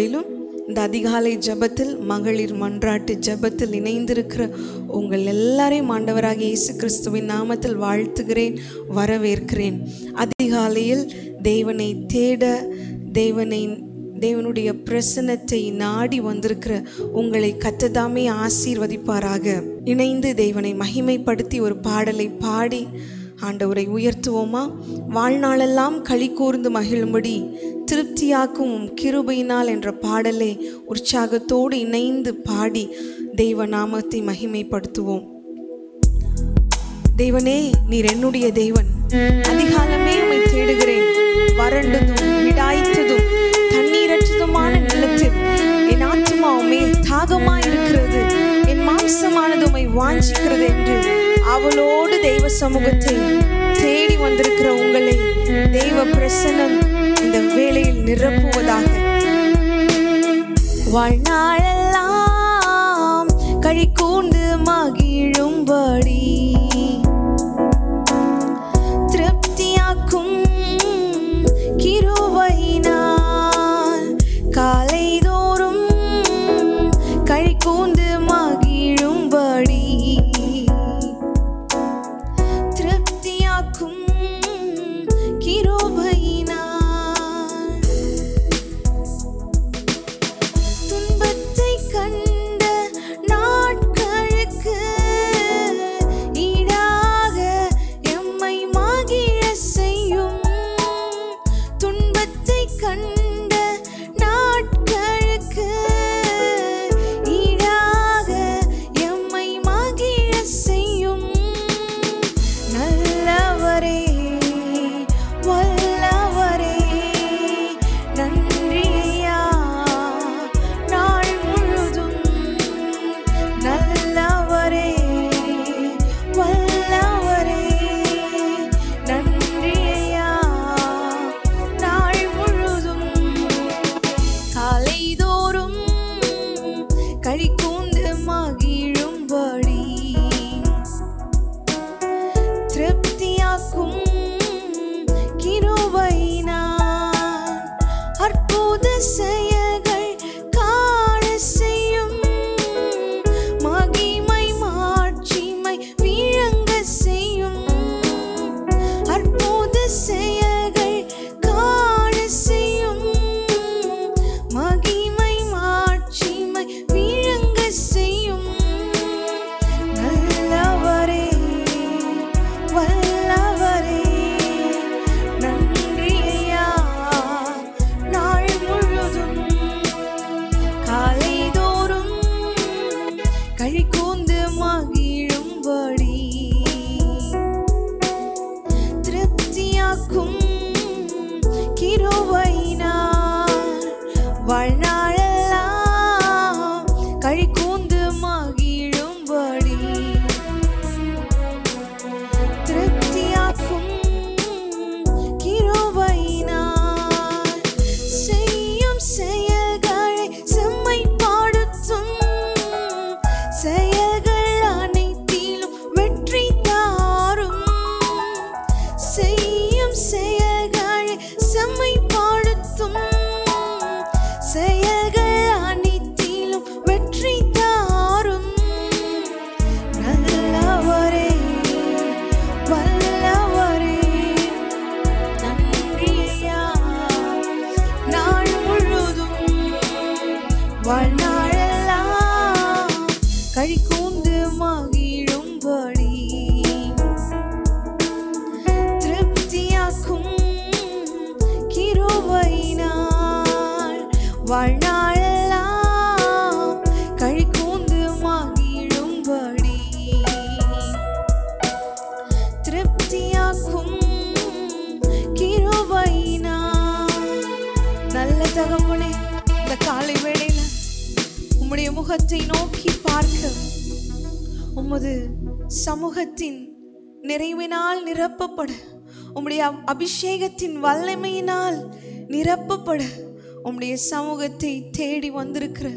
இந்த நாளிலும் இந்த அதிகாலை ஜெபத்தில் மகளிர் மன்றாட்டு ஜெபத்தில் இணைந்திருக்கிற உங்கள் எல்லாரையும் ஆண்டவராக இயேசு கிறிஸ்துவின் நாமத்தில் வாழ்த்துகிறேன் வரவேற்கிறேன். அதிகாலையில் தேவனை தேட தேவனை தேவனுடைய பிரசன்னத்தை நாடி வந்திருக்கிற உங்களை கத்ததாமே ஆசீர்வதிப்பாராக. இணைந்து தேவனை மகிமைப்படுத்தி ஒரு பாடலை பாடி ஆண்டவரை உயர்த்துவோமா? வாழ்நாளெல்லாம் களி கூர்ந்து மகிழும்படி திருப்தியாக்கும் கிருபையினால் என்ற பாடலை உற்சாகத்தோடு இணைந்து பாடி தெய்வ நாமத்தை மகிமைப்படுத்துவோம். தேவனே நீர் என்னுடைய தேவன் அதிகாலமே உம்மை தேடுகிறேன். வறண்டதும் விடாய்த்ததும் தண்ணீரற்றதுமான நிலத்தில் என் ஆத்மா மேல் இருக்கிறது என் மாம்சமானது உம்மை வாஞ்சிக்கிறது என்று அவளோடு தெய்வ சமூகத்தை தேடி வந்திருக்கிற உங்களை தெய்வ பிரசனம் இந்த வேளையில் நிரப்புவதாக. வாழ்நாளெல்லாம் கழி கூண்டு மகிழும்படி அற்புத வாழ்நாளெல்லாம் கழி கூந்து மகிழும்படி திருப்தியாக்கும் கிருபையினால் நல்ல தகவனே இந்த காலை வேளையில உம்முடைய முகத்தை நோக்கி பார்க்க உமது சமூகத்தின் நிறைவினால் நிரப்பப்பட. உம்முடைய அபிஷேகத்தின் வல்லமையினால் நிரப்பப்பட. உம்முடைய சமூகத்தை தேடி வந்திருக்கிற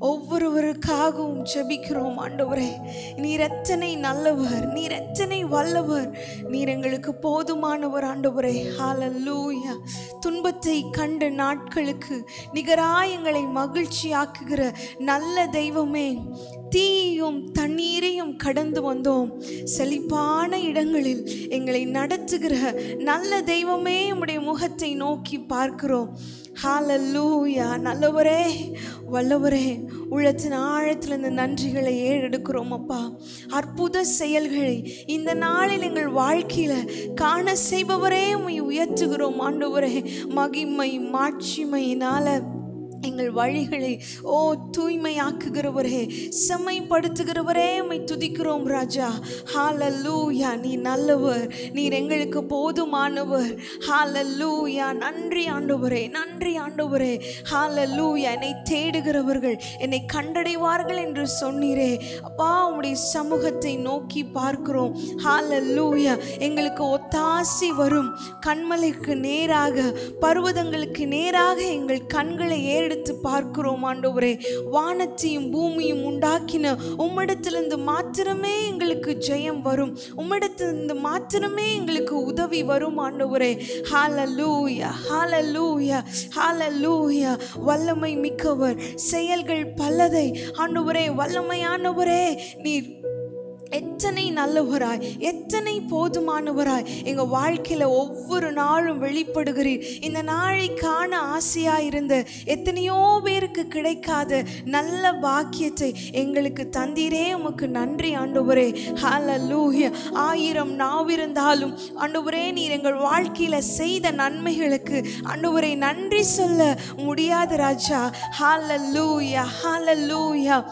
ஒவ்வொருவருக்காகவும் ஜெபிக்கிறோம் ஆண்டவரே. நீர் எத்தனை நல்லவர் நீர் எத்தனை வல்லவர் நீர் எங்களுக்கு போதுமானவர் ஆண்டவரே. ஹாலல்லூயா துன்பத்தை கண்ட நாட்களுக்கு நிகராய் எங்களை மகிழ்ச்சியாக்குகிற நல்ல தெய்வமே. தீயும் தண்ணீரையும் கடந்து வந்தோம். செழிப்பான இடங்களில் எங்களை நடத்துகிற நல்ல தெய்வமே உடைய முகத்தை நோக்கி பார்க்கிறோம். ஹாலல்லூயா நல்லவரே வல்லவரே உள்ளத்தின் ஆழத்தில் இந்த நன்றிகளை ஏறெடுக்கிறோம் அப்பா. அற்புத செயல்களை இந்த நாளில் எங்கள் வாழ்க்கையில் காண செய்பவரே உம்மை உயர்த்துகிறோம் ஆண்டவரே. மகிமை மாட்சிமையினால். எங்கள் வழிகளை ஓ தூய்மையாக்குகிறவரே செம்மைப்படுத்துகிறவரே உம்மை துதிக்கிறோம் ராஜா. ஹாலல்லூயா நீ நல்லவர் நீர் எங்களுக்கு போதுமானவர். ஹாலல்லூயா நன்றி ஆண்டவரே நன்றி ஆண்டவரே. ஹாலல்லூயா என்னை தேடுகிறவர்கள் என்னை கண்டடைவார்கள் என்று சொன்னீரே. அப்பா உங்களுடைய சமூகத்தை நோக்கி பார்க்கிறோம். ஹாலல்லூயா எங்களுக்கு ஒத்தாசி வரும். கண்மலைக்கு நேராக பர்வதங்களுக்கு நேராக எங்கள் கண்களை ஏறெடுத்து பார்க்கிறோம் ஆண்டவரே. வானத்தையும் பூமியும் உண்டாக்கின உம்மிடத்திலிருந்து மாத்திரமே எங்களுக்கு ஜெயம் வரும். உம்மிடத்திலிருந்து மாத்திரமே எங்களுக்கு உதவி வரும் ஆண்டவரே. ஹalleluya ஹalleluya ஹalleluya வல்லமை மிக்கவர் செயல்கள் பலதை. ஆண்டவரே வல்லமையானவரே. நீர் எத்தனை நல்லவராய் எத்தனை போதுமானவராய் எங்க வாழ்க்கையில ஒவ்வொரு நாளும் வெளிப்படுகிறீர். இந்த நாளை காண ஆசையா இருந்த எத்தனையோ பேருக்கு கிடைக்காத நல்ல பாக்கியத்தை எங்களுக்கு தந்தீரே. உமக்கு நன்றி ஆண்டவரே. ஹalleluya ஆயிரம் நாவிருந்தாலும் ஆண்டவரே நீர் எங்கள் வாழ்க்கையில செய்த நன்மைகளுக்கு ஆண்டவரை நன்றி சொல்ல முடியாது ராஜா. ஹால லூயா ஹால லூயா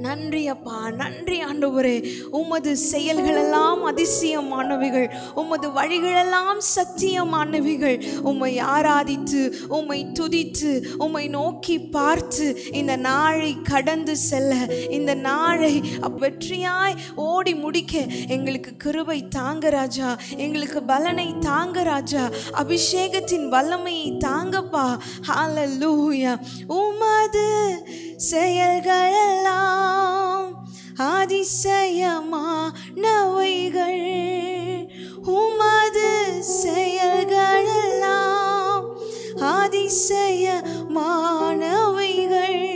நன்றி அப்பா நன்றி ஆண்டவரே. உமது செயல்களெல்லாம் அதிசயமானவைகள். உமது வழிகளெல்லாம் சத்தியமானவைகள். உம்மை ஆராதித்து உம்மை துதித்து உம்மை நோக்கி பார்த்து இந்த நாளை கடந்து செல்ல இந்த நாளை வெற்றியாய் ஓடி முடிக்க எங்களுக்கு கிருபை தாங்க ராஜா. எங்களுக்கு பலனை தாங்க ராஜா. அபிஷேகத்தின் வல்லமையை தாங்கப்பா. ஹalleluya உமது செயல்களெல்லாம் அதிசயமானவைகள். உமது செயல்களெல்லாம் அதிசயமானவைகள்.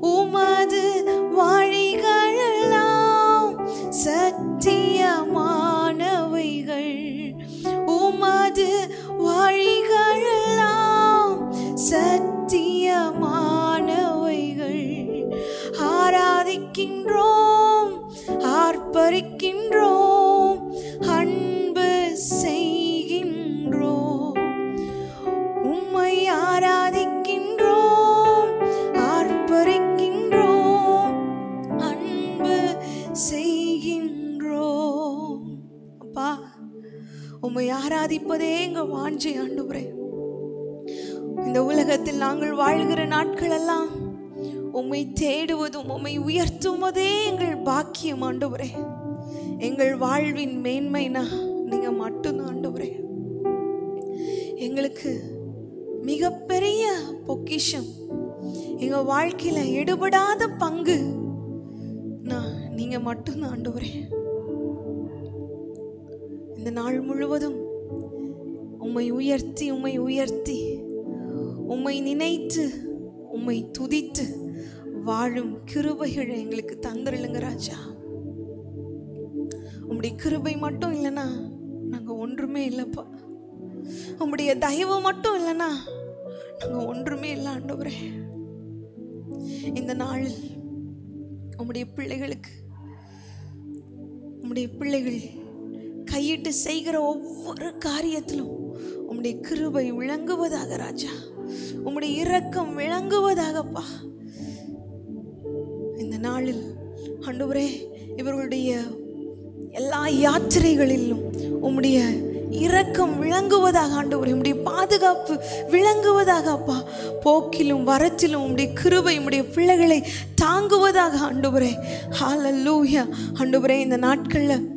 உமது வழிகளெல்லாம் சத்தியமானவைகள். உமது வழிகளெல்லாம் சத்தியமானவைகள் ஆராதிக்கின்றோம் ஆர்ப்பரிக்கின்றோம் அன்பு செய்கின்றோம். உம்மை ஆராதிக்கின்றோம் ஆர்ப்பரிக்கின்றோம் அன்பு செய்கின்றோம். அப்பா உம்மை ஆராதிப்பதே எங்க வாஞ்சை ஆண்டு இந்த உலகத்தில் நாங்கள் வாழ்கிற நாட்களெல்லாம் உம்மை தேடுவதும் உம்மை உயர்த்துவதே எங்கள் பாக்கியம் ஆண்டவரே. எங்கள் வாழ்வின் மேன்மைனா நீங்க மட்டும்தான் ஆண்டவரே. எங்களுக்கு மிகப்பெரிய பொக்கிஷம் எங்க வாழ்க்கையில எடுபடாத பங்கு நான் நீங்க மட்டும்தான் ஆண்டவரே. இந்த நாள் முழுவதும் உம்மை உயர்த்தி உம்மை உயர்த்தி உம்மை நினைத்து உம்மை துதித்து வாழும் கிருபைகளை எங்களுக்கு தந்துருளுங்க ராஜா. உங்களுடைய கிருபை மட்டும் இல்லைன்னா நாங்கள் ஒன்றுமே இல்லைப்பா. உங்களுடைய தயவு மட்டும் இல்லைன்னா நாங்கள் ஒன்றுமே இல்லை ஆண்டவரே. இந்த நாளில் உங்களுடைய பிள்ளைகளுக்கு உங்களுடைய பிள்ளைகள் கையிட்டு செய்கிற ஒவ்வொரு காரியத்திலும் உம்முடைய கிருபை விளங்குவதாக ராஜா. உம்முடைய இரக்கம் விளங்குவதாகப்பா. நாளில் அன்றுவரே இவர்களுடைய எல்லா யாத்திரைகளிலும் உம்முடைய இரக்கம் விளங்குவதாக ஆண்டவரே உம்முடைய பாதுகாப்பு விளங்குவதாக அப்பா. போக்கிலும் வரத்திலும் உம்முடைய கிருபை உம்முடைய பிள்ளைகளை தாங்குவதாக ஆண்டவரே. ஹalleluya ஆண்டவரே இந்த நாட்களில்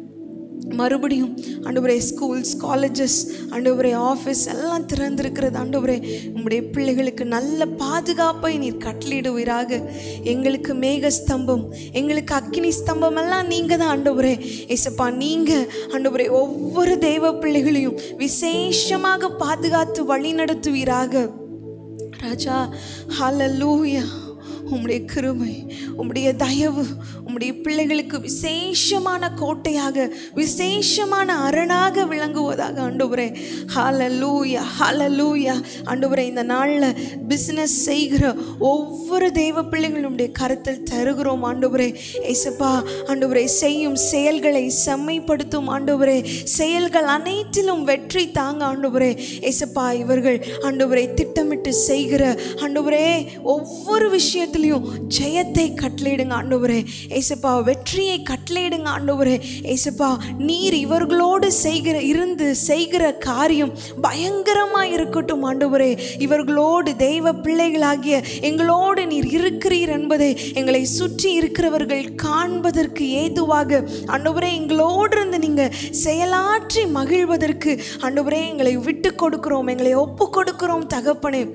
மறுபடியும் ஆண்டவரே ஸ்கூல்ஸ் காலேஜஸ் ஆண்டவரே ஆஃபீஸ் எல்லாம் திறந்திருக்கிறது. ஆண்டவரே உங்களுடைய பிள்ளைகளுக்கு நல்ல பாதுகாப்பை நீர் கட்டளிடுவீராக எங்களுக்கு மேக ஸ்தம்பம் எங்களுக்கு அக்கினி ஸ்தம்பம் எல்லாம் நீங்கள் தான் ஆண்டவரே. ஏசப்பா நீங்கள் ஆண்டவரே ஒவ்வொரு தெய்வ பிள்ளைகளையும் விசேஷமாக பாதுகாத்து வழி நடத்துவீராக ராஜா ஹலலூயா உம்முடைய கிருமை உம்முடைய தயவு உம்முடைய பிள்ளைகளுக்கு விசேஷமான கோட்டையாக விசேஷமான அரணாக விளங்குவதாக ஆண்டவரே. ஹalleluya லூயா ஆண்டவரே இந்த நாளில் பிஸ்னஸ் செய்கிற ஒவ்வொரு தெய்வ பிள்ளைகளும் கருத்தில் தருகிறோம் ஆண்டவரே. ஏசப்பா ஆண்டவரே செய்யும் செயல்களை செம்மைப்படுத்தும் ஆண்டவரே. செயல்கள் அனைத்திலும் வெற்றி தாங்க ஆண்டவரே. ஏசப்பா இவர்கள் ஆண்டவரை திட்டமிட்டு செய்கிற ஆண்டவரே ஒவ்வொரு எல்லாத்துலேயும் ஜெயத்தை கட்டளையிடுங்க ஆண்டவரே. ஏசப்பா வெற்றியை கட்டளையிடுங்க ஆண்டவரே. ஏசப்பா நீர் இவர்களோடு செய்கிற இருந்து செய்கிற காரியம் பயங்கரமாக இருக்கட்டும் ஆண்டவரே. இவர்களோடு தெய்வ பிள்ளைகளாகிய எங்களோடு நீர் இருக்கிறீர் என்பதை எங்களை சுற்றி இருக்கிறவர்கள் காண்பதற்கு ஏதுவாக ஆண்டவரே எங்களோடு இருந்து நீங்கள் செயலாற்றி மகிழ்வதற்கு ஆண்டவரே எங்களை விட்டு கொடுக்கிறோம் எங்களை ஒப்பு கொடுக்கிறோம் தகப்பனே.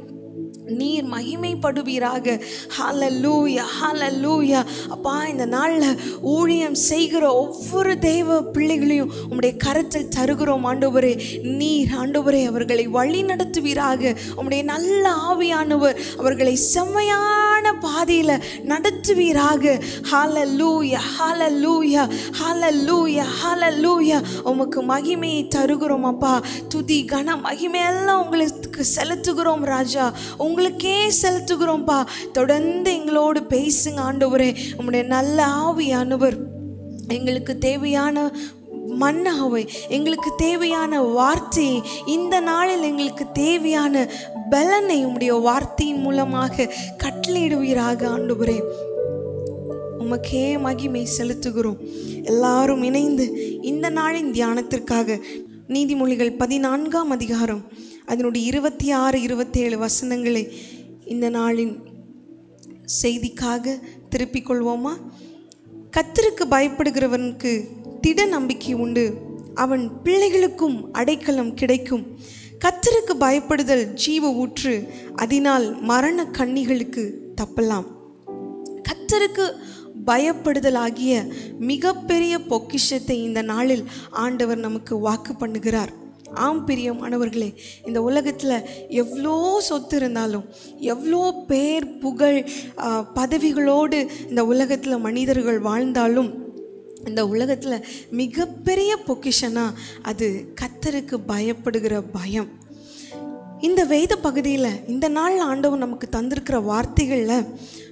நீர் மகிமைப்படுவீராக. ஹலலூயா ஹலலூயா அப்பா இந்த நாளில் ஊழியம் செய்கிற ஒவ்வொரு தெய்வ பிள்ளைகளையும் உம்முடைய கரத்தில் தருகிறோம் ஆண்டவரே. நீர் ஆண்டவரே அவர்களை வழி நடத்துவீராக. உம்முடைய நல்ல ஆவியானவர் அவர்களை செம்மையான பாதையில் நடத்துவீராக. ஹலலூயா ஹலலூயா ஹலலூயா ஹலலூயா உமக்கு மகிமையை தருகிறோம் அப்பா. துதி கன மகிமையெல்லாம் உங்களுக்கு செலுத்துகிறோம் ராஜா. உங்களுக்கு உங்களுக்கே செலுத்துகிறோம்ப்பா தொடர்ந்து எங்களோடு பேசுங்க ஆண்டவரே. உங்களுடைய நல்ல ஆவியானவர் எங்களுக்கு தேவையான மன்னாவை எங்களுக்கு தேவையான வார்த்தையை இந்த நாளில் எங்களுக்கு தேவையான பலனை உம்முடைய வார்த்தையின் மூலமாக கட்டளையிடுவீராக ஆண்டவரே. உமக்கே மகிமை செலுத்துகிறோம். எல்லாரும் இணைந்து இந்த நாளின் தியானத்திற்காக. நீதிமொழிகள் பதினான்காம் அதிகாரம். அதனுடைய இருபத்தி ஆறு இருபத்தேழு வசனங்களை இந்த நாளின் செய்திக்காக திருப்பிக் கொள்வோமா? கத்தருக்கு பயப்படுகிறவனுக்கு திட நம்பிக்கை உண்டு. அவன் பிள்ளைகளுக்கும் அடைக்கலம் கிடைக்கும். கத்தருக்கு பயப்படுதல் ஜீவ ஊற்று அதனால் மரண கண்ணிகளுக்கு தப்பலாம். கத்தருக்கு பயப்படுதல் ஆகிய மிகப்பெரிய பொக்கிஷத்தை இந்த நாளில் ஆண்டவர் நமக்கு வாக்கு பண்ணுகிறார். ஆம் பிரியமானவர்களே இந்த உலகத்தில் எவ்வளோ சொத்து இருந்தாலும் எவ்வளோ பேர் புகழ் பதவிகளோடு இந்த உலகத்தில் மனிதர்கள் வாழ்ந்தாலும் இந்த உலகத்தில் மிகப்பெரிய பொக்கிஷனா அது கத்தருக்கு பயப்படுகிற பயம். இந்த வேத பகுதியில் இந்த நாள் ஆண்டவர் நமக்கு தந்திருக்கிற வார்த்தைகளில்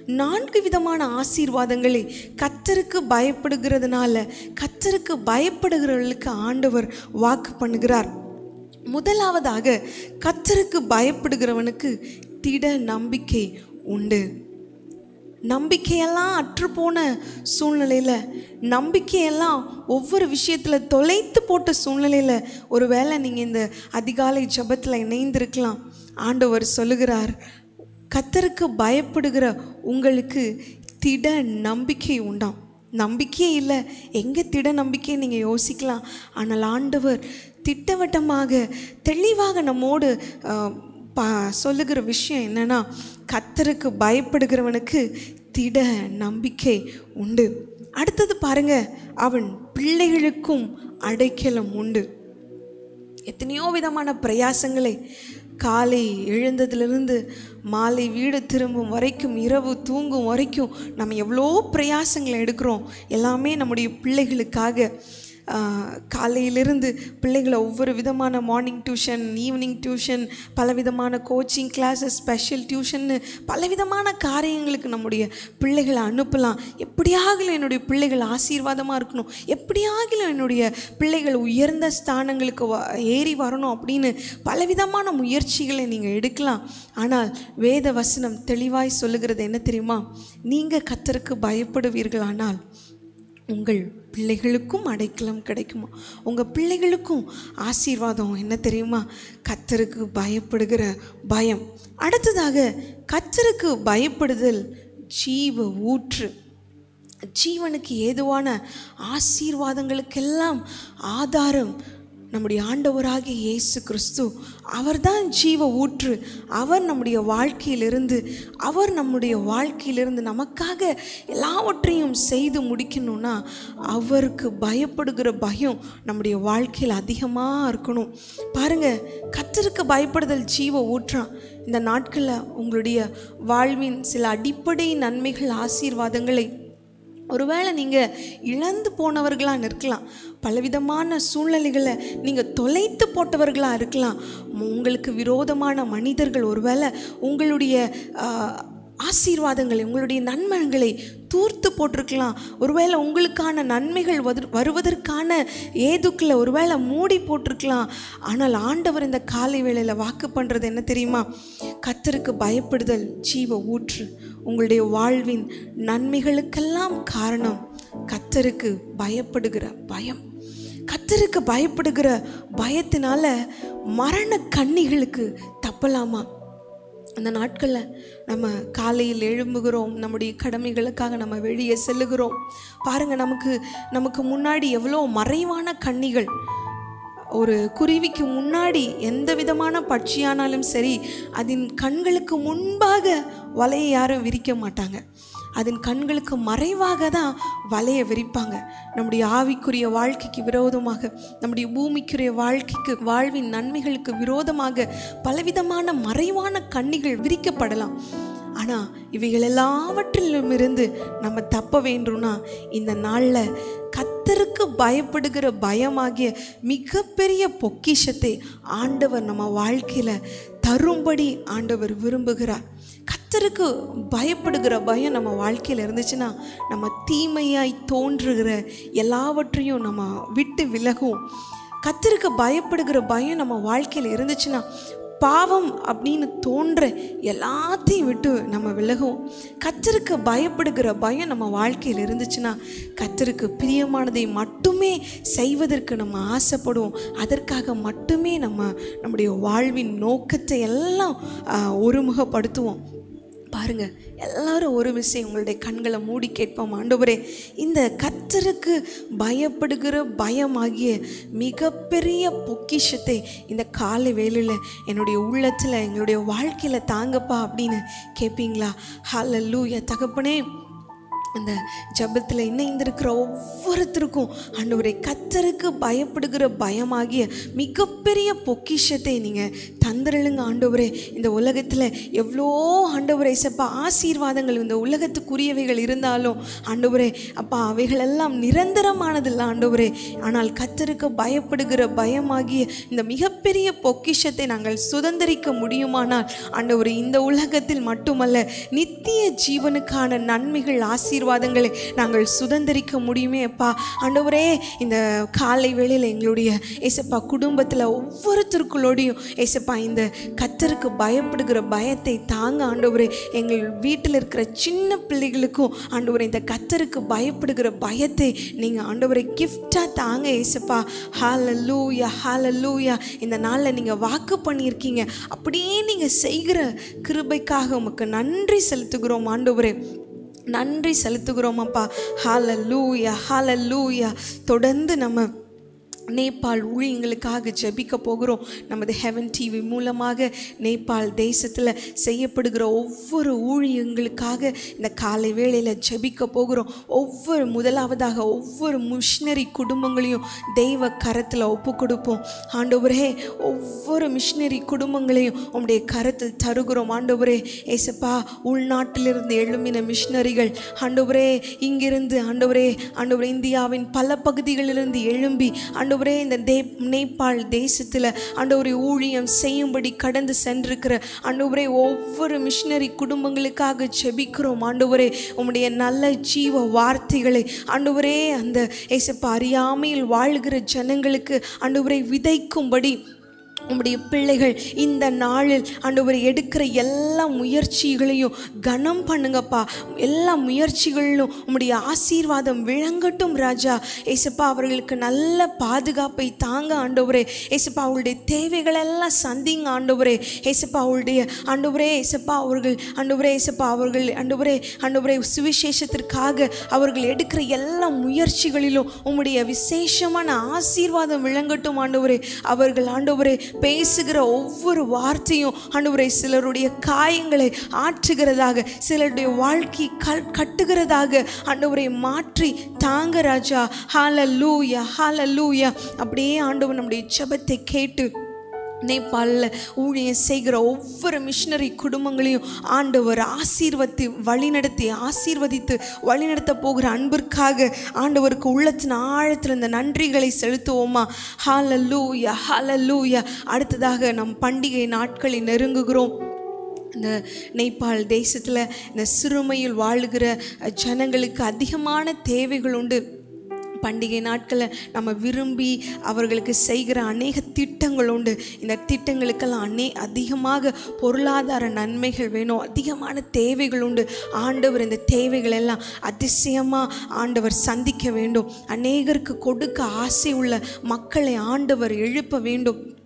நான்கு விதமான ஆசீர்வாதங்களை கத்தருக்கு பயப்படுகிறதுனால கத்தருக்கு பயப்படுகிறவர்களுக்கு ஆண்டவர் வாக்கு பண்ணுகிறார். முதலாவதாக கத்தருக்கு பயப்படுகிறவனுக்கு திட நம்பிக்கை உண்டு. நம்பிக்கையெல்லாம் அற்றுப்போன சூழ்நிலையில் நம்பிக்கையெல்லாம் ஒவ்வொரு விஷயத்தில் தொலைத்து போட்ட சூழ்நிலையில் ஒரு வேளை நீங்கள் இந்த அதிகாலை ஜெபத்தில் இணைந்திருக்கலாம். ஆண்டவர் சொல்லுகிறார் கத்தருக்கு பயப்படுகிற உங்களுக்கு திட நம்பிக்கை உண்டாம். நம்பிக்கையே இல்லை எங்கே திட நம்பிக்கை நீங்கள் யோசிக்கலாம். ஆனால் ஆண்டவர் திட்டவட்டமாக தெளிவாக நம்மோடு பா சொல்லுகிற விஷயம் என்னன்னா கத்தருக்கு பயப்படுகிறவனுக்கு திட நம்பிக்கை உண்டு. அடுத்தது பாருங்க அவன் பிள்ளைகளுக்கும் அடைக்கலம் உண்டு. எத்தனையோ விதமான பிரயாசங்களை காலை எழுந்ததுலேருந்து மாலை வீடு திரும்பும் வரைக்கும் இரவு தூங்கும் வரைக்கும் நம்ம எவ்வளோ பிரயாசங்களை எடுக்கிறோம் எல்லாமே நம்முடைய பிள்ளைகளுக்காக. காலையிலிருந்து பிள்ளைகளை ஒவ்வொரு விதமான மார்னிங் டியூஷன் ஈவினிங் டியூஷன் பலவிதமான கோச்சிங் கிளாஸஸ் ஸ்பெஷல் டியூஷன்னு பலவிதமான காரியங்களுக்கு நம்முடைய பிள்ளைகளை அனுப்பலாம். எப்படியாகல என்னுடைய பிள்ளைகள் ஆசீர்வாதமாக இருக்கணும். எப்படியாகல என்னுடைய பிள்ளைகள் உயர்ந்த ஸ்தானங்களுக்கு ஏறி வரணும் அப்படின்னு பலவிதமான முயற்சிகளை நீங்கள் எடுக்கலாம். ஆனால் வேத வசனம் தெளிவாய் சொல்லுகிறது என்ன தெரியுமா? நீங்கள் கத்தருக்கு பயப்படுவீர்களானால் உங்கள் பிள்ளைகளுக்கும் அடைக்கலம் கிடைக்குமா? உங்கள் பிள்ளைகளுக்கும் ஆசீர்வாதம் என்ன தெரியுமா? கத்தருக்கு பயப்படுகிற பயம். அடுத்ததாக கத்தருக்கு பயப்படுதல் ஜீவ ஊற்று. ஜீவனுக்கு ஏதுவான ஆசீர்வாதங்களுக்கெல்லாம் ஆதாரம் நம்முடைய ஆண்டவராகிய இயேசு கிறிஸ்து அவர்தான் ஜீவ ஊற்று. அவர் நம்முடைய வாழ்க்கையிலிருந்து அவர் நம்முடைய வாழ்க்கையிலிருந்து நமக்காக எல்லாவற்றையும் செய்து முடிக்கணும்னா அவருக்கு பயப்படுகிற பயம் நம்முடைய வாழ்க்கையில் அதிகமாக இருக்கணும். பாருங்க கத்தருக்கு பயப்படுதல் ஜீவ ஊற்றான் இந்த நாட்களில் உங்களுடைய வாழ்வின் சில அடிப்படை நன்மைகள் ஆசீர்வாதங்களை ஒருவேளை நீங்கள் இழந்து போனவர்களாக நிற்கலாம். பலவிதமான சூழ்நிலைகளை நீங்கள் தொலைத்து போட்டவர்களாக இருக்கலாம். உங்களுக்கு விரோதமான மனிதர்கள் ஒருவேளை உங்களுடைய ஆசீர்வாதங்களை உங்களுடைய நன்மைகளை தூர்த்து போட்டிருக்கலாம். ஒருவேளை உங்களுக்கான நன்மைகள் வது வருவதற்கான ஏதுக்களை ஒருவேளை மூடி போட்டிருக்கலாம். ஆனால் ஆண்டவர் இந்த காலை வேளையில் வாக்கு பண்ணுறது என்ன தெரியுமா? கத்தருக்கு பயப்படுதல் ஜீவ ஊற்று. உங்களுடைய வாழ்வின் நன்மைகளுக்கெல்லாம் காரணம் கத்தருக்கு பயப்படுகிற பயம். கத்தருக்கு பயப்படுகிற பயத்தினால மரண கண்ணிகளுக்கு தப்பலாமா? அந்த நாட்களில் நம்ம காலையில் எழும்புகிறோம் நம்முடைய கடமைகளுக்காக நம்ம வெளியே செல்லுகிறோம். பாருங்கள் நமக்கு நமக்கு முன்னாடி எவ்வளோ மறைவான கண்ணிகள். ஒரு குருவிக்கு முன்னாடி எந்த விதமான பட்சியானாலும் சரி அதன் கண்களுக்கு முன்பாக வலையை யாரும் விரிக்க மாட்டாங்க. அதன் கண்களுக்கு மறைவாக தான் வலையை விரிப்பாங்க. நம்முடைய ஆவிக்குரிய வாழ்க்கைக்கு விரோதமாக நம்முடைய பூமிக்குரிய வாழ்க்கைக்கு வாழ்வின் நன்மைகளுக்கு விரோதமாக பலவிதமான மறைவான கண்ணிகள் விரிக்கப்படலாம். ஆனால் இவைகள் எல்லாவற்றிலும் இருந்து நம்ம தப்ப வேண்டும்னா இந்த நாளில் கத்தருக்கு பயப்படுகிற பயமாகிய மிகப்பெரிய பொக்கிஷத்தை ஆண்டவர் நம்ம வாழ்க்கையில் தரும்படி ஆண்டவர் விரும்புகிறார். கத்தருக்கு பயப்படுகிற பயம் நம்ம வாழ்க்கையில் இருந்துச்சுன்னா நம்ம தீமையாய் தோன்றுகிற எல்லாவற்றையும் நம்ம விட்டு விலகும். கத்திருக்க பயப்படுகிற பயம் நம்ம வாழ்க்கையில் இருந்துச்சுன்னா பாவம் அப்படின்னு தோன்ற எல்லாத்தையும் விட்டு நம்ம விலகுவோம். கத்தருக்கு பயப்படுகிற பயம் நம்ம வாழ்க்கையில் இருந்துச்சுன்னா கத்தருக்கு பிரியமானதை மட்டுமே செய்வதற்கு நம்ம ஆசைப்படுவோம். அதற்காக மட்டுமே நம்ம நம்முடைய வாழ்வின் நோக்கத்தை எல்லாம் ஒருமுகப்படுத்துவோம். பாருங்க எல்லாரும் ஒரு விஷயம் உங்களுடைய கண்களை மூடி கேட்போம். ஆண்டவரே இந்த கத்தருக்கு பயப்படுகிற பயமாகிய மிகப்பெரிய பொக்கிஷத்தை இந்த காலை வேலையில் என்னுடைய உள்ளத்தில் எங்களுடைய வாழ்க்கையில் தாங்கப்பா அப்படின்னு கேட்பீங்களா ஹalleluya. தகப்பனே அந்த ஜெபத்தில் இணைந்திருக்கிற ஒவ்வொருத்தருக்கும் அன்றுவரை கத்தருக்கு பயப்படுகிற பயமாகிய மிகப்பெரிய பொக்கிஷத்தை நீங்கள் தந்துடலுங்க ஆண்டவரே. இந்த உலகத்தில் எவ்வளோ ஆண்டவரை சப்பா ஆசீர்வாதங்கள் இந்த உலகத்துக்குரியவைகள் இருந்தாலும் ஆண்டவரே அப்பா அவைகளெல்லாம் நிரந்தரமானதில்லை ஆண்டவரே. ஆனால் கத்தருக்கு பயப்படுகிற பயமாகிய இந்த மிகப்பெரிய பொக்கிஷத்தை நாங்கள் சுதந்திரிக்க முடியுமானால் ஆண்டவரே இந்த உலகத்தில் மட்டுமல்ல நித்திய ஜீவனுக்கான நன்மைகள் ஆசீர்வாதங்களை நாங்கள் சுதந்திரிக்க முடியுமே அப்பா. ஆண்டவரே இந்த காலை வேளையில் எங்களுடைய ஏசப்பா குடும்பத்தில் ஒவ்வொருத்தருக்குள்ளோடையும் ஏசப்பா இந்த கத்தருக்கு பயப்படுகிற பயத்தை தாங்க ஆண்டவரே. எங்கள் வீட்டில் இருக்கிற சின்ன பிள்ளைகளுக்கும் ஆண்டவரே இந்த கத்தருக்கு பயப்படுகிற பயத்தை நீங்கள் ஆண்டவரை கிஃப்டாக தாங்க ஏசப்பா. ஹால லூயா இந்த நாளில் நீங்கள் வாக்கு பண்ணியிருக்கீங்க. அப்படியே நீங்கள் செய்கிற கிருபைக்காக உமக்கு நன்றி செலுத்துகிறோம் ஆண்டவரே. நன்றி செலுத்துகிறோம் அப்பா. ஹாலலூயா ஹாலலூயா தொடர்ந்து நம்ம நேபாள் ஊழியங்களுக்காக ஜெபிக்க போகிறோம். நமது ஹெவன் டிவி மூலமாக நேபாள் தேசத்தில் செய்யப்படுகிற ஒவ்வொரு ஊழியங்களுக்காக இந்த காலை வேளையில் ஜெபிக்க போகிறோம். ஒவ்வொரு முதலாவதாக ஒவ்வொரு மிஷினரி குடும்பங்களையும் தெய்வ கரத்தில் ஒப்பு கொடுப்போம். ஆண்டவரே ஒவ்வொரு மிஷினரி குடும்பங்களையும் உங்களுடைய கரத்தில் தருகிறோம். ஆண்டவரே ஏசப்பா உள்நாட்டிலிருந்து எழும்பின மிஷினரிகள் ஆண்டவரே இங்கிருந்து ஆண்டவரே ஆண்டவரே இந்தியாவின் பல பகுதிகளிலிருந்து எழும்பி ஆண்டவர் இந்த தே நேபாள் தேசத்தில் ஆண்டவரை ஊழியம் செய்யும்படி கடந்து சென்றிருக்கிற ஆண்டவரே ஒவ்வொரு மிஷினரி குடும்பங்களுக்காக ஜெபிக்கிறோம் ஆண்டவரே. உம்முடைய நல்ல ஜீவ வார்த்தைகளை ஆண்டவரே அந்த ஏசப்பா அறியாமையில் வாழ்கிற ஜனங்களுக்கு ஆண்டவரை விதைக்கும்படி உம்முடைய பிள்ளைகள் இந்த நாளில் ஆண்டவர் எடுக்கிற எல்லா முயற்சிகளையும் கனம் பண்ணுங்கப்பா. எல்லா முயற்சிகளிலும் உம்முடைய ஆசீர்வாதம் விளங்கட்டும் ராஜா. ஏசப்பா அவர்களுக்கு நல்ல பாதுகாப்பை தாங்க ஆண்டவரே. ஏசப்பா அவர்களுடைய தேவைகளெல்லாம் சந்திங்க ஆண்டவரே. ஏசப்பா அவருடைய ஆண்டவரே ஏசப்பா அவர்கள் ஆண்டவரே ஏசப்பா அவர்கள் ஆண்டவரே ஆண்டவரே சுவிசேஷத்திற்காக அவர்கள் எடுக்கிற எல்லா முயற்சிகளிலும் உம்முடைய விசேஷமான ஆசீர்வாதம் விளங்கட்டும் ஆண்டவரே. அவர்கள் ஆண்டவரே பேசுகிற ஒவ்வொரு வார்த்தையும் அன்றுவரை சிலருடைய காயங்களை ஆற்றுகிறதாக சிலருடைய வாழ்க்கை கல் கட்டுகிறதாக அன்றுவரை மாற்றி தாங்க ராஜா. ஹால லூயா ஹால லூயா அப்படியே ஆண்டவர் நம்முடைய ஜெபத்தை கேட்டு நேபாளில் ஊழியம் செய்கிற ஒவ்வொரு மிஷினரி குடும்பங்களையும் ஆண்டவர் ஆசீர்வத்தி வழிநடத்தி ஆசீர்வதித்து வழிநடத்த போகிற அன்பிற்காக ஆண்டவருக்கு உள்ளத்தின் ஆழத்தில் இந்த நன்றிகளை செலுத்துவோமா? ஹாலல்லூயா ஹாலல்லூயா அடுத்ததாக நம் பண்டிகை நாட்களை நெருங்குகிறோம். இந்த நேபாள் தேசத்தில் இந்த சிறுமையில் வாழுகிற ஜனங்களுக்கு அதிகமான தேவைகள் உண்டு. பண்டிகை நாட்களில் நம்ம விரும்பி அவர்களுக்கு செய்கிற அநேக திட்டங்கள் உண்டு. இந்த திட்டங்களுக்கெல்லாம் அநே அதிகமாக பொருளாதார நன்மைகள் வேணும். அதிகமான தேவைகள் உண்டு. ஆண்டவர் இந்த தேவைகள் எல்லாம் அதிசயமாக ஆண்டவர் சந்திக்க வேண்டும். அநேகருக்கு கொடுக்க ஆசை உள்ள மக்களை ஆண்டவர் எழுப்ப வேண்டும்.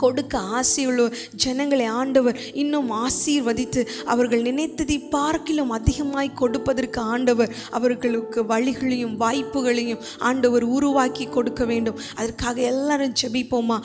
கொடுக்க ஆசையுள்ள ஜனங்களை ஆண்டவர் இன்னும் ஆசீர்வதித்து அவர்கள் நினைத்ததை பார்க்கிலும் அதிகமாய் கொடுப்பதற்கு ஆண்டவர் அவர்களுக்கு வழிகளையும் வாய்ப்புகளையும் ஆண்டவர் உருவாக்கி கொடுக்க வேண்டும். அதற்காக எல்லாரும் ஜெபிப்போமா?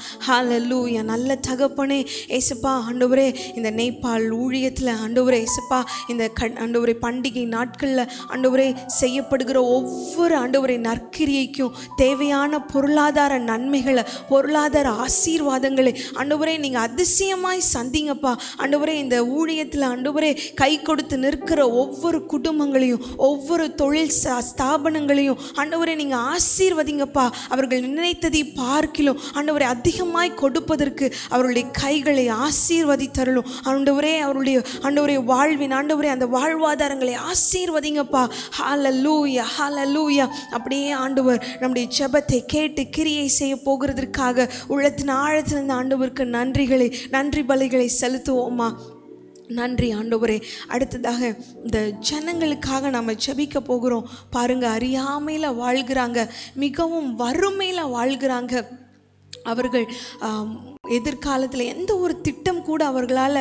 என் நல்ல தகப்பனே ஏசப்பா ஆண்டவரே இந்த நேபாள் ஊழியத்தில் ஆண்டவரே ஏசப்பா இந்த கண் ஆண்டவரே பண்டிகை நாட்களில் ஆண்டவரே செய்யப்படுகிற ஒவ்வொரு ஆண்டவரை நற்கிரியைக்கும் தேவையான பொருளாதார நன்மைகளை பொருளாதார ஆசீர்வாதங்களை அண்டுபுரே நீங்கள் அதிசயமாய் சந்திங்கப்பா. அண்டுபுரே இந்த ஊழியத்தில் அண்டுபுரே கை கொடுத்து நிற்கிற ஒவ்வொரு குடும்பங்களையும் ஒவ்வொரு தொழில் ஸ்தாபனங்களையும் ஆண்டவரே நீங்கள் ஆசீர்வதிங்கப்பா. அவர்கள் நினைத்ததை பார்க்கிலும் ஆண்டவரை அதிகமாய் கொடுப்பதற்கு அவருடைய கைகளை ஆசீர்வதித்தருளும். ஆண்டவரே அவருடைய ஆண்டவரே வாழ்வின் ஆண்டவரே அந்த வாழ்வாதாரங்களை ஆசீர்வதிங்கப்பா. ஹால லூயா ஹால லூயா அப்படியே ஆண்டவர் நம்முடைய ஜெபத்தை கேட்டு கிரியை செய்ய போகிறதற்காக உள்ளத்தின் ஆழத்திலிருந்து ஆண்டவருக்கு நன்றிகளை நன்றி பலிகளை செலுத்துவோமா நன்றி ஆண்டவரே. அடுத்ததாக இந்த ஜனங்களுக்காக நம்ம ஜபிக்க போகிறோம். பாருங்க அறியாமையில் வாழ்கிறாங்க மிகவும் வறுமையில் வாழ்கிறாங்க. அவர்கள் எதிர்காலத்தில் எந்த ஒரு திட்டம் கூட அவர்களால்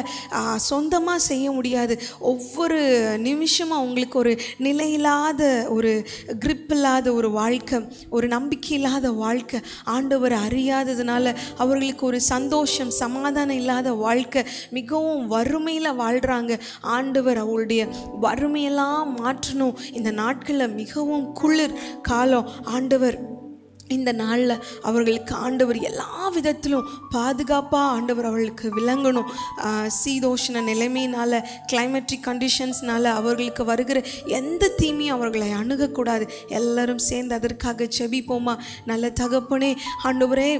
சொந்தமாக செய்ய முடியாது. ஒவ்வொரு நிமிஷமும் அவங்களுக்கு ஒரு நிலையில்லாத ஒரு கிரிப் இல்லாத ஒரு வாழ்க்கை ஒரு நம்பிக்கை இல்லாத வாழ்க்கை ஆண்டவர் அறியாததுனால அவர்களுக்கு ஒரு சந்தோஷம் சமாதானம் இல்லாத வாழ்க்கை மிகவும் வறுமையில் வாழ்கிறாங்க ஆண்டவர் அவங்களுடைய வறுமையெல்லாம் மாற்றணும். இந்த நாட்களில் மிகவும் குளிர் காலம். ஆண்டவர் இந்த நாளில் அவர்களுக்கு ஆண்டவர் எல்லா விதத்திலும் பாதுகாப்பாக ஆண்டவர் அவர்களுக்கு விளங்கணும். சீதோஷண நிலைமையினால் கிளைமேட்டிக் கண்டிஷன்ஸ்னால் அவர்களுக்கு வருகிற எந்த தீமையும் அவர்களை அணுகக்கூடாது. எல்லோரும் சேர்ந்து அதற்காக செபிப்போமா நல்ல தகப்பனே ஆண்டவரே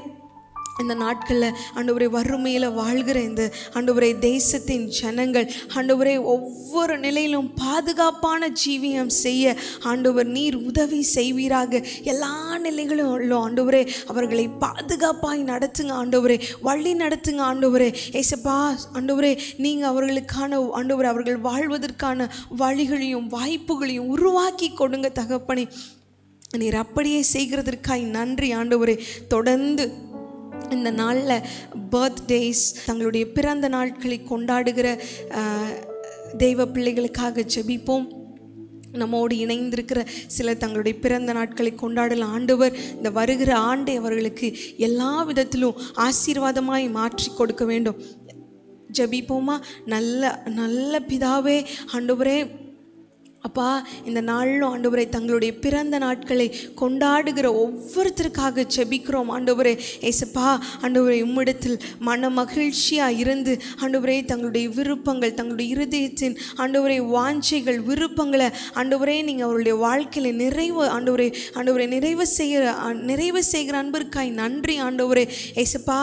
இந்த நாட்களில் ஆண்டவரே வறுமையில் வாழ்கிற இந்த ஆண்டவரே தேசத்தின் ஜனங்கள் ஆண்டவரே ஒவ்வொரு நிலையிலும் பாதுகாப்பான ஜீவியம் செய்ய ஆண்டவர் நீர் உதவி செய்வீராக. எல்லா நிலைகளும் உள்ள ஆண்டவரே அவர்களை பாதுகாப்பாய் நடத்துங்க ஆண்டவரே வழி நடத்துங்க ஆண்டவரே. ஏசப்பா ஆண்டவரே நீங்கள் அவர்களுக்கான ஆண்டவரை அவர்கள் வாழ்வதற்கான வழிகளையும் வாய்ப்புகளையும் உருவாக்கி கொடுங்க தகப்பனே. நீர் அப்படியே செய்கிறதற்காய் நன்றி ஆண்டவரே. தொடர்ந்து இந்த நாளில் பர்த்டேஸ் தங்களுடைய பிறந்த நாட்களை கொண்டாடுகிற தெய்வ பிள்ளைகளுக்காக ஜெபிப்போம். நம்மோடு இணைந்திருக்கிற சில தங்களுடைய பிறந்த நாட்களை கொண்டாடல ஆண்டவர் இந்த வருகிற ஆண்டை அவர்களுக்கு எல்லா விதத்திலும் ஆசீர்வாதமாய் மாற்றி கொடுக்க வேண்டும். ஜபிப்போமா? நல்ல நல்ல பிதாவே ஆண்டவரே அப்பா இந்த நாளிலும் ஆண்டவரை தங்களுடைய பிறந்த நாட்களை கொண்டாடுகிற ஒவ்வொருத்தருக்காக செபிக்கிறோம் ஆண்டவரே ஏசப்பா ஆண்டவரை உம்மிடத்தில் மன மகிழ்ச்சியாக இருந்து ஆண்டவரே தங்களுடைய விருப்பங்கள் தங்களுடைய இருதயத்தின் ஆண்டவரை வாஞ்சைகள் விருப்பங்களை ஆண்டவரே நீங்கள் அவருடைய வாழ்க்கையில் நிறைவு ஆண்டவரே ஆண்டவரை நிறைவு செய்கிற நிறைவு செய்கிற அன்பிற்காய் நன்றி ஆண்டவரே. ஏசப்பா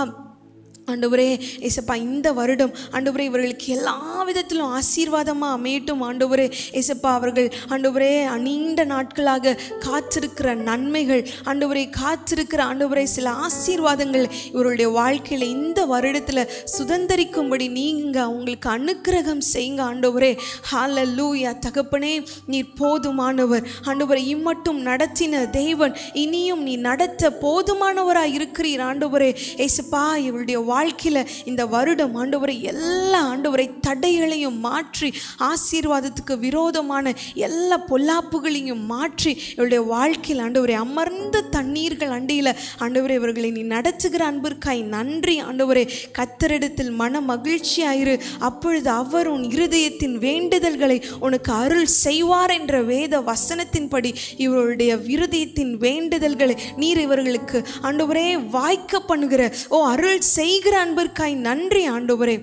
ஆண்டவரே ஏசப்பா இந்த வருடம் ஆண்டவரே இவர்களுக்கு எல்லா விதத்திலும் ஆசீர்வாதமாக அமையட்டும் ஆண்டவரே. ஏசப்பா அவர்கள் ஆண்டவரே நீண்ட நாட்களாக காத்திருக்கிற நன்மைகள் ஆண்டவரே காத்திருக்கிற ஆண்டவரே சில ஆசீர்வாதங்கள் இவருடைய வாழ்க்கையில் இந்த வருடத்தில் சுதந்திரிக்கும்படி நீங்கள் அவங்களுக்கு அனுக்கிரகம் செய்யுங்க ஆண்டவரே. ஹalleluya தகப்பனே நீர் போதுமானவர். ஆண்டவரை இம்மட்டும் நடத்தின தெய்வன் இனியும் நீ நடத்த போதுமானவராக இருக்கிறீர் ஆண்டவரே. ஏசப்பா இவருடைய வாழ்க்கையில் இந்த வருடம் ஆண்டவரை எல்லா ஆண்டவரை தடைகளையும் மாற்றி ஆசீர்வாதத்துக்கு விரோதமான எல்லா பொல்லாப்புகளையும் மாற்றி இவருடைய வாழ்க்கையில் ஆண்டவரை அமர்ந்த தண்ணீர்கள் அண்டையில் ஆண்டவரை இவர்களை நீ நடத்துகிற அன்பிற்காய் நன்றி ஆண்டவரே. கத்தரிடத்தில் மன மகிழ்ச்சியாயிரு. அப்பொழுது அவர் உன் இருதயத்தின் வேண்டுதல்களை உனக்கு அருள் செய்வார் என்ற வேத வசனத்தின்படி இவருடைய இருதயத்தின் வேண்டுதல்களை நீர் இவர்களுக்கு ஆண்டவரே வாய்க்க பண்ணுகிற. ஓ அருள் செய் செய்கிற அன்பிற்காய் நன்றி ஆண்டவரே.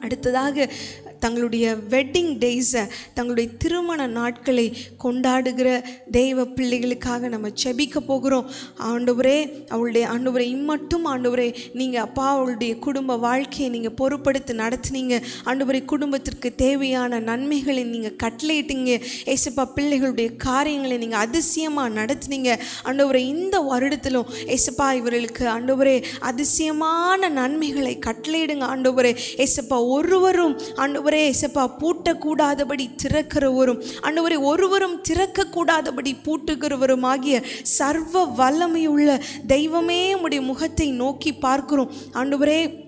அடுத்ததாக தங்களுடைய வெட்டிங் டேஸை தங்களுடைய திருமண நாட்களை கொண்டாடுகிற தெய்வ பிள்ளைகளுக்காக நம்ம செபிக்க போகிறோம். ஆண்டவரே அவளுடைய ஆண்டவரை இம்மட்டும் ஆண்டவரே நீங்கள் அப்பா அவளுடைய குடும்ப வாழ்க்கையை நீங்கள் பொறுப்படுத்தி நடத்துனீங்க. ஆண்டவரை குடும்பத்திற்கு தேவையான நன்மைகளை நீங்கள் கட்டளையிட்டீங்க. ஏசப்பா பிள்ளைகளுடைய காரியங்களை நீங்கள் அதிசயமாக நடத்துனீங்க. ஆண்டவரை இந்த வருடத்திலும் ஏசப்பா இவர்களுக்கு ஆண்டவரே அதிசயமான நன்மைகளை கட்டளையிடுங்க. ஆண்டவரே ஏசப்பா ஒருவரும் ஆண்டவரே ஏசப்பா பூட்டக்கூடாதபடி திறக்கிறவரும் ஆண்டவரே ஒருவரும் திறக்கக்கூடாதபடி பூட்டுகிறவரும் ஆகிய சர்வ வல்லமையுள்ள தெய்வமே உடைய முகத்தை நோக்கி பார்க்கிறோம். ஆண்டவரே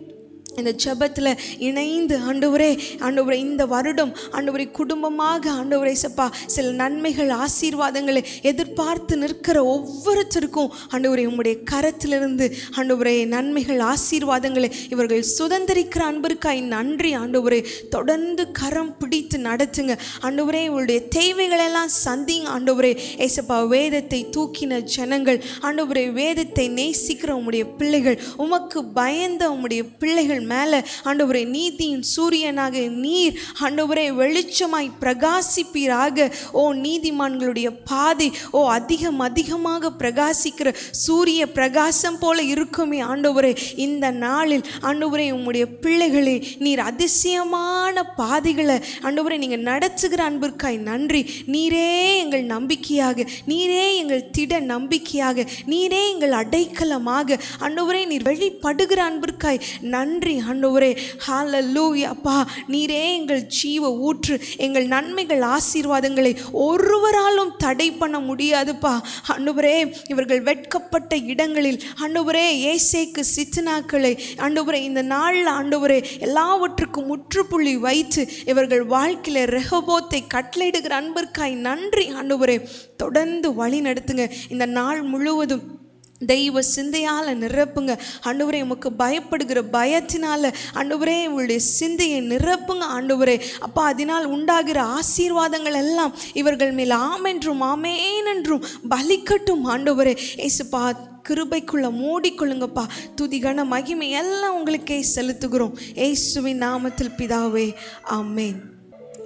இந்த ஜெபத்தில் இணைந்து ஆண்டவரே ஆண்டவரை இந்த வருடம் ஆண்டவரை குடும்பமாக ஆண்டவரை சப்பா சில நன்மைகள் ஆசீர்வாதங்களை எதிர்பார்த்து நிற்கிற ஒவ்வொருத்தருக்கும் ஆண்டவரை உங்களுடைய கரத்திலிருந்து ஆண்டவரே நன்மைகள் ஆசீர்வாதங்களை இவர்கள் சுதந்திரிக்கிற அன்பிற்காய் நன்றி ஆண்டவரே. தொடர்ந்து கரம் பிடித்து நடத்துங்க. ஆண்டவரே இவருடைய தேவைகளெல்லாம் சந்திங்க ஆண்டவரே. ஏசப்பா வேதத்தை தூக்கின ஜனங்கள் ஆண்டவரே வேதத்தை நேசிக்கிற உங்களுடைய பிள்ளைகள் உமக்கு பயந்த உங்களுடைய பிள்ளைகள் மேலே ஆண்டவரே நீதியின் சூரியனாக நீர் ஆண்டவரே வெளிச்சமாய் பிரகாசிப்பீராக. ஓ நீதிமான்களுடைய பாதை ஓ அதிகம் அதிகமாக பிரகாசிக்கிற சூரிய பிரகாசம் போல இருக்குமே ஆண்டவரே. இந்த நாளில் ஆண்டவரே உம்முடைய பிள்ளைகளே நீர் அதிசயமான பாதைகளை ஆண்டவரே நீங்கள் நடத்துகிற அன்பிற்காய் நன்றி. நீரே எங்கள் நம்பிக்கையாக நீரே எங்கள் திட நம்பிக்கையாக நீரே எங்கள் அடைக்கலமாக ஆண்டவரே நீர் வெளிப்படுகிற அன்பிற்காய் நன்றி. ஆண்டவரே ஹால அப்பா. நீரே எங்கள் ஜீவ ஊற்று எங்கள் நன்மைகள் ஆசீர்வாதங்களை ஒருவராலும் தடை பண்ண முடியாதுப்பா. ஆண்டவரே இவர்கள் வெட்கப்பட்ட இடங்களில் ஆண்டவரே ஏசேக்கு சித்தனாக்களை ஆண்டவரே இந்த நாளில் ஆண்டவரே எல்லாவற்றுக்கும் முற்றுப்புள்ளி வைத்து இவர்கள் வாழ்க்கையில் ரெஹபோத்தை கட்டளையிடுகிற அன்பிற்காய் நன்றி ஆண்டவரே. தொடர்ந்து வழி நடத்துங்க. இந்த நாள் முழுவதும் தெய்வ சிந்தையால் நிரப்புங்க. அண்டுவரே உமக்கு பயப்படுகிற பயத்தினால் அண்டுவரே உங்களுடைய சிந்தையை நிரப்புங்க ஆண்டவரே. அப்பா அதனால் உண்டாகிற ஆசீர்வாதங்கள் எல்லாம் இவர்கள் மேல் ஆமென்றும் ஆமேனென்றும் பலிக்கட்டும் ஆண்டுவரே. ஏசுப்பா கிருபைக்குள்ள மூடிக்கொள்ளுங்கப்பா. துதிகன மகிமை எல்லாம் உங்களுக்கே செலுத்துகிறோம். ஏசுவின் நாமத்தில் பிதாவே ஆமேன்.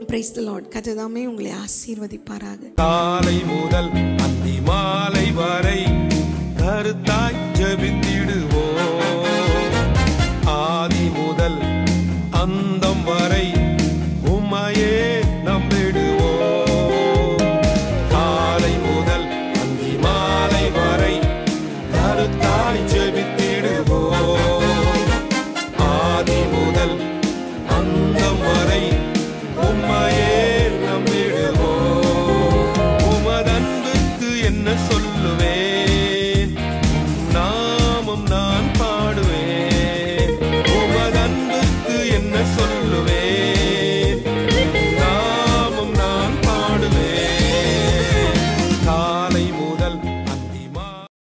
பிரைஸ் த லார்ட் கத்ததாமே உங்களை ஆசீர்வதிப்பாராக. காலை முதல் அந்தி மாலை வரை கருத்தாய் ஜெபித்தி